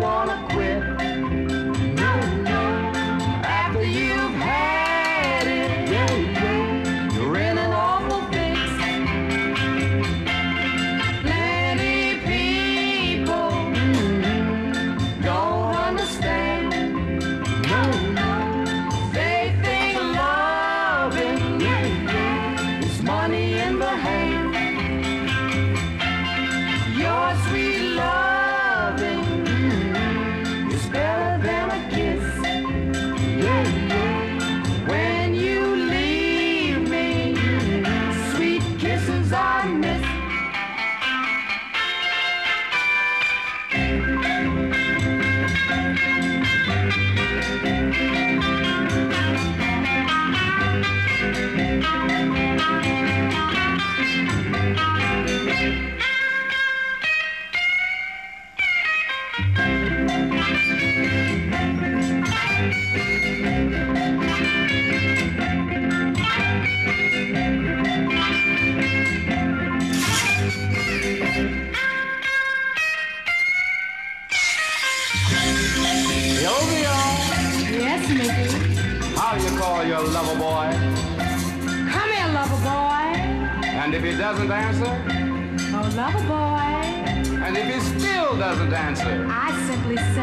wanna quit. No, no. After you've had it, yeah, you're in an awful fix. Plenty people don't understand. No, no. They think loving is money Sylvia, Yes, Mickey. How do you call your lover boy? Come here, lover boy. And if he doesn't answer? Oh, lover boy. And if he still doesn't answer? I simply say.